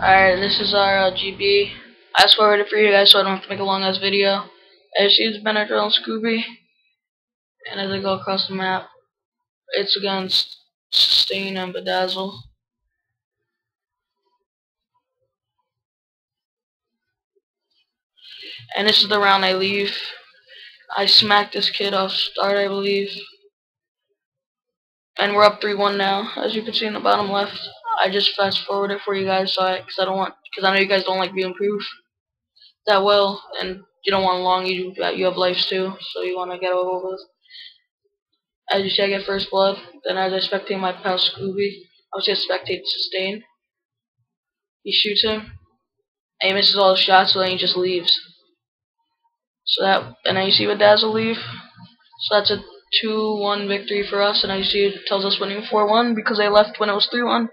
Alright, this is our uh, GB. I just it for you guys so I don't have to make a long ass video. You see, it's Benadryl and Scooby. And as I go across the map, it's against Sustain and Bedazzle. And this is the round I leave. I smacked this kid off start, I believe. And we're up 3-1 now, as you can see in the bottom left. I just fast forward it for you guys, so I, cause I don't want, cause I know you guys don't like viewing proof that well, and you don't want long. You you have lives too, so you want to get over with. As you see, I get first blood. Then as I spectate my pal Scooby, I was just spectate sustain. He shoots him, and he misses all the shots, so then he just leaves. So that, and then you see what Dazzle leave. So that's a 2-1 victory for us, and I see it tells us winning 4-1 because they left when it was 3-1.